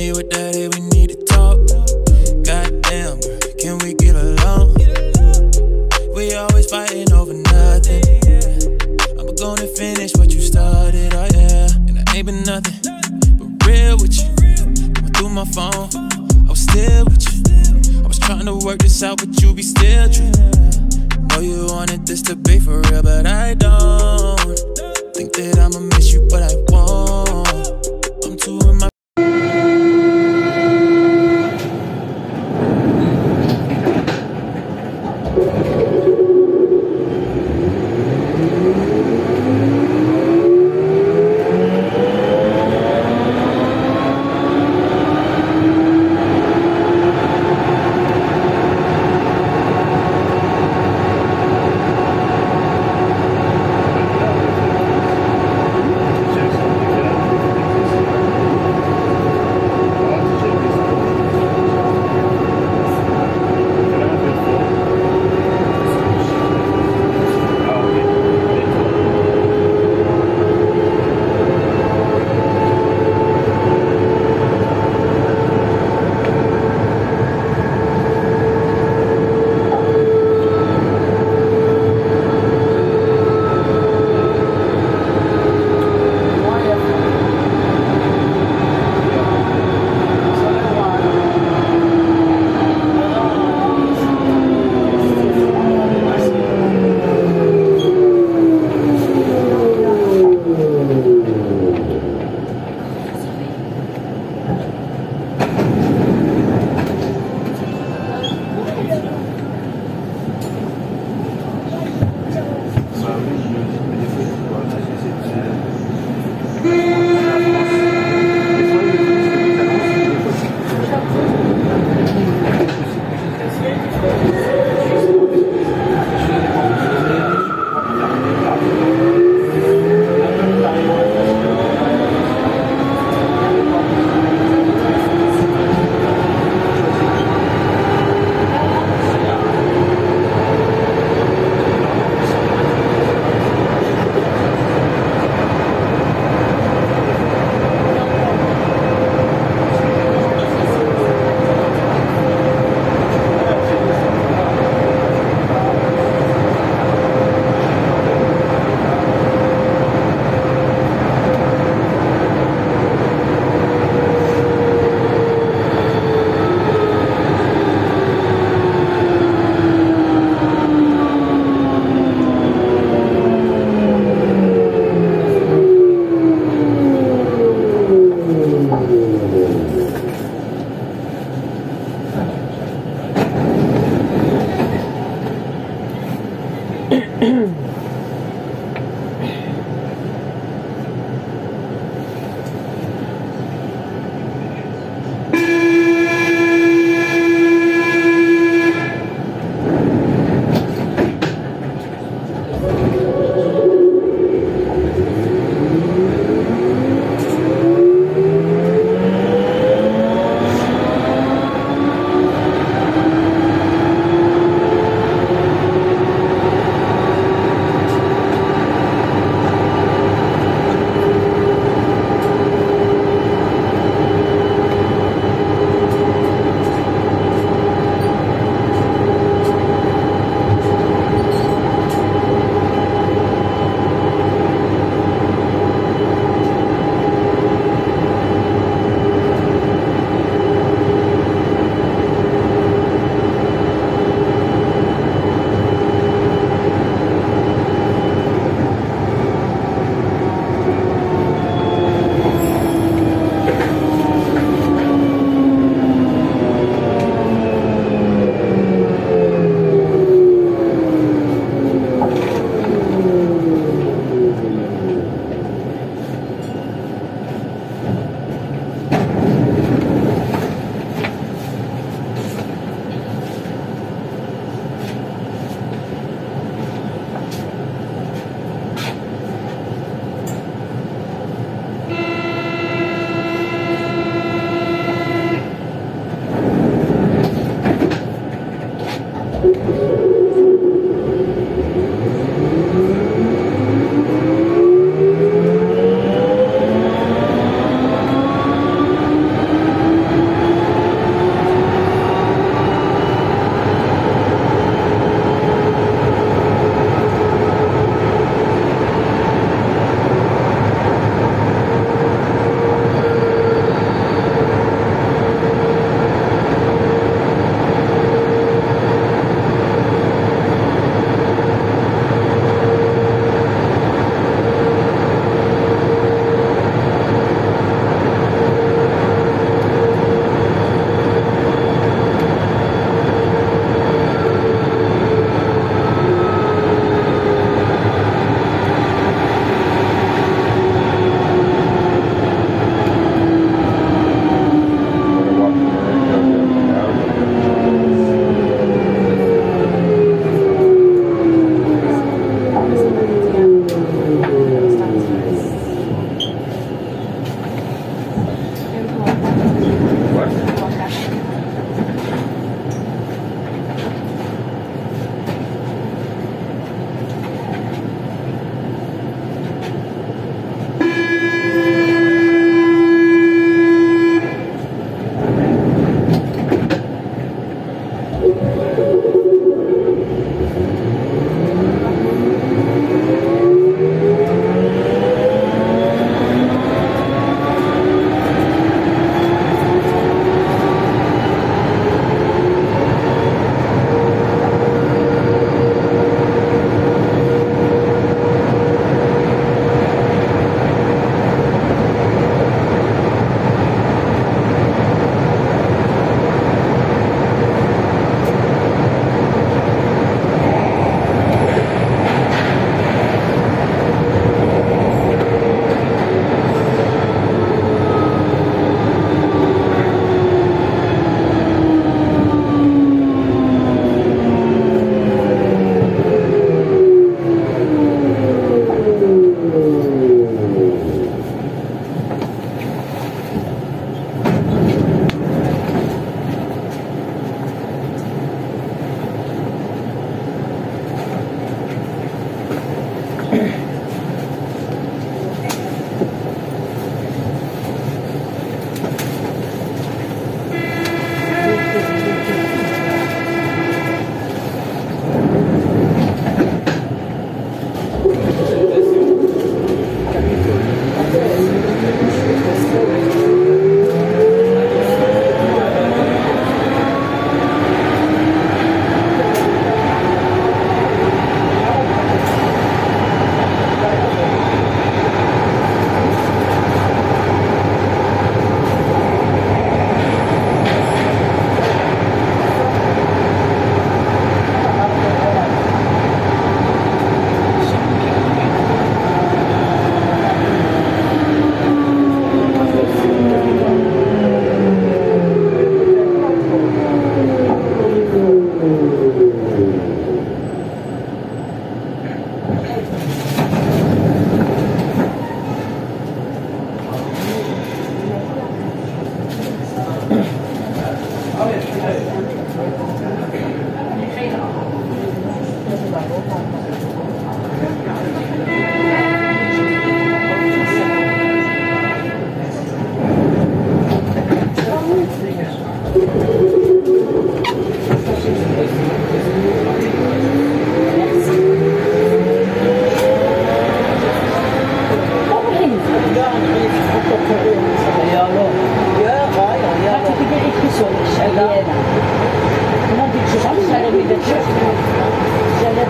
me with that, hey, we need to talk. Goddamn, girl, can we get along? We always fighting over nothing. I'm gonna finish what you started, oh yeah. And I ain't been nothing but real with you. Went through my phone, I was still with you. I was trying to work this out, but you be still true. Know you wanted this to be for real, but I don't. Think that I'ma miss you, but I won't. I'm too in my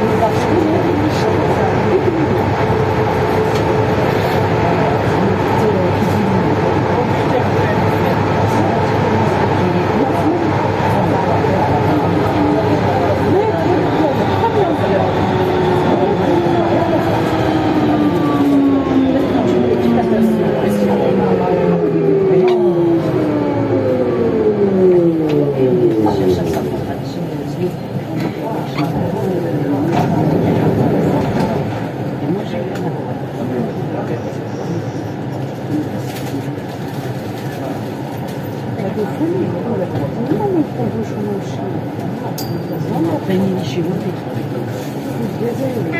Thank you. 음.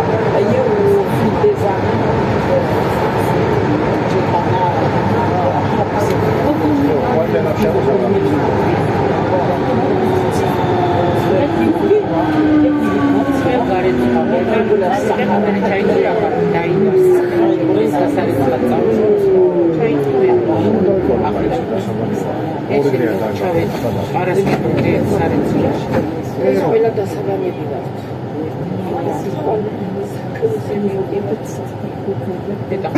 Cái cặp.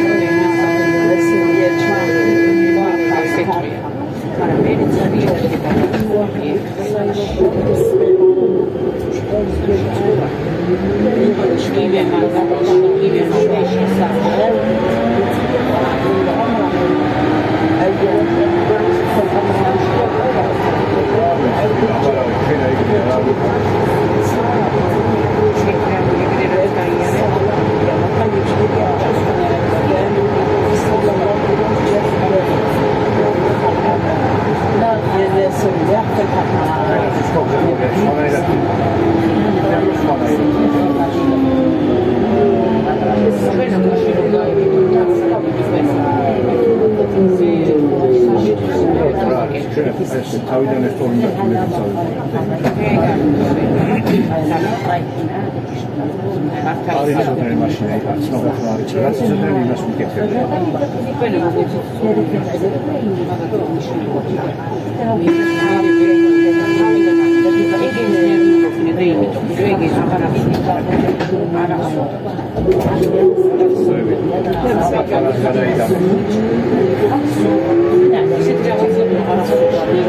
Araştırmaları,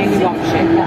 ilgili olan şeyler.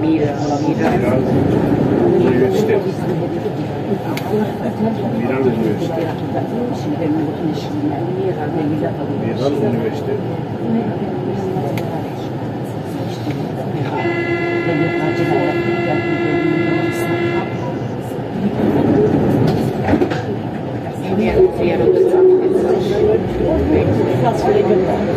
Mira, Mira. Üniversite. Miran Üniversite. Miran Üniversite. Biraz verecekler.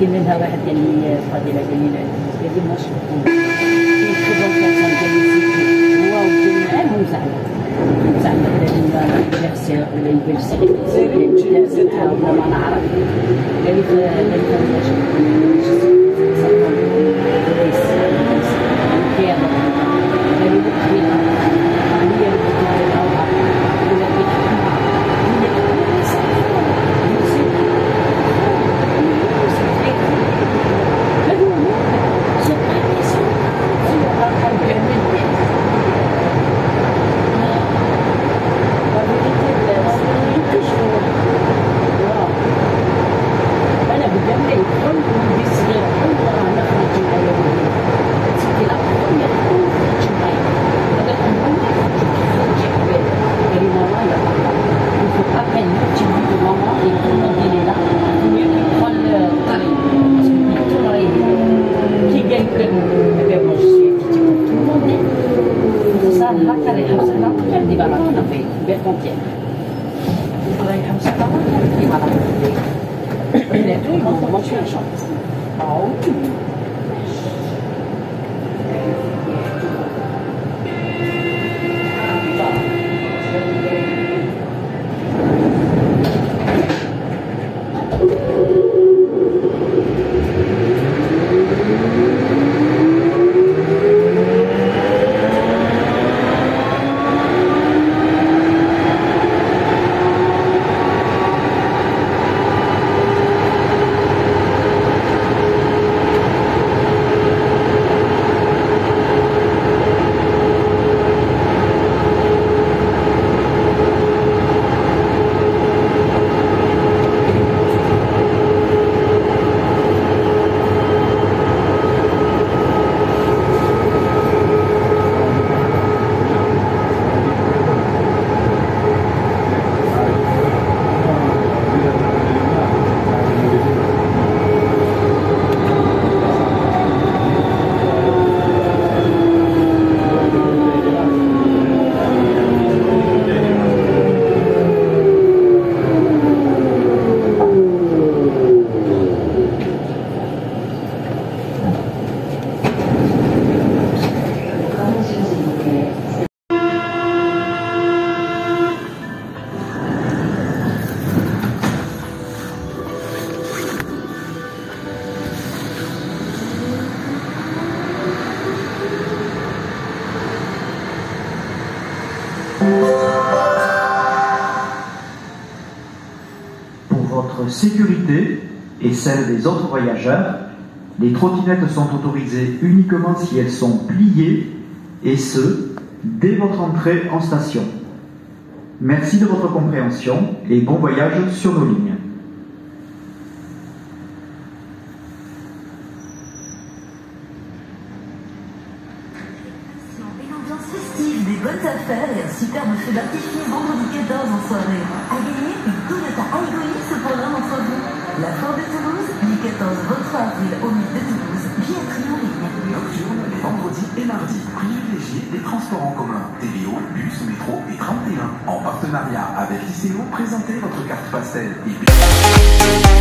كي منها واحد قال قال لي قال لي 也不简单你说你看不下。刀子你把它你。连对门都没劝说好 Sécurité et celle des autres voyageurs, les trottinettes sont autorisées uniquement si elles sont pliées et ce, dès votre entrée en station. Merci de votre compréhension et bon voyage sur nos lignes. Et l'ambiance festive, des bonnes affaires et un superbe feu d'artifice vendredi 14 en soirée. À gagner une Toyota Aygo X pour l'un d'entre vous. La Ford de Toulouse, du 14 au 23 avril au milieu de Toulouse, en ligne. Nocturne les vendredis et mardis. Privilégiez les transports en commun. TVO, bus, métro et 31. En partenariat avec ICO, présentez votre carte pastel. Et